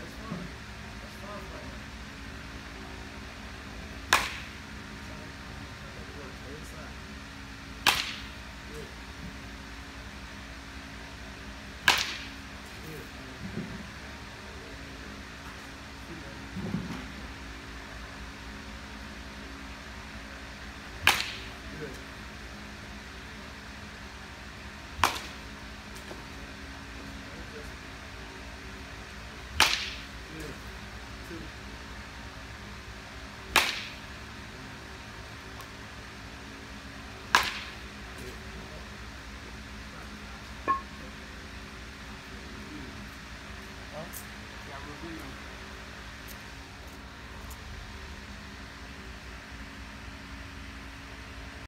this one.